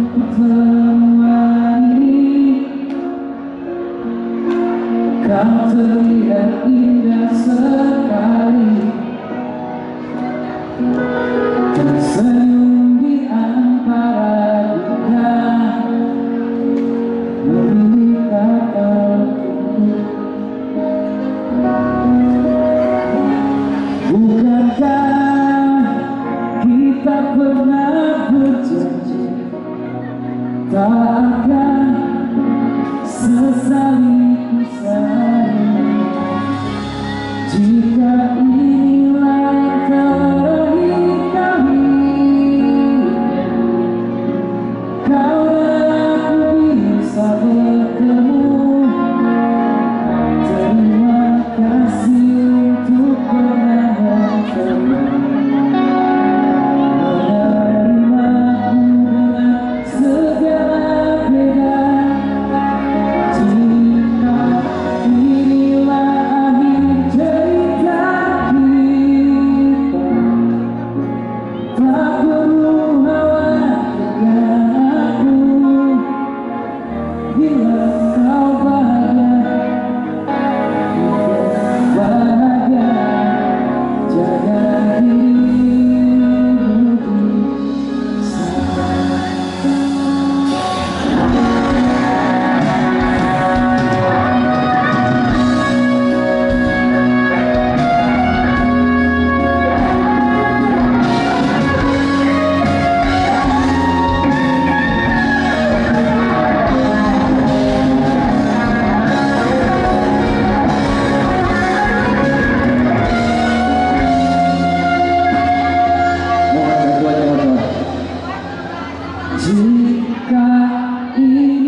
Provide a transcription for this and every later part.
Father. tak akan sesali ku jika 只爱你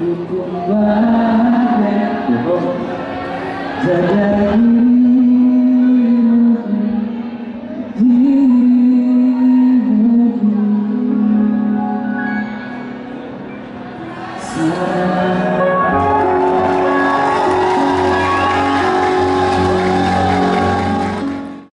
cuộc cuộc quá đẹp của ông giờ đây Hãy subscribe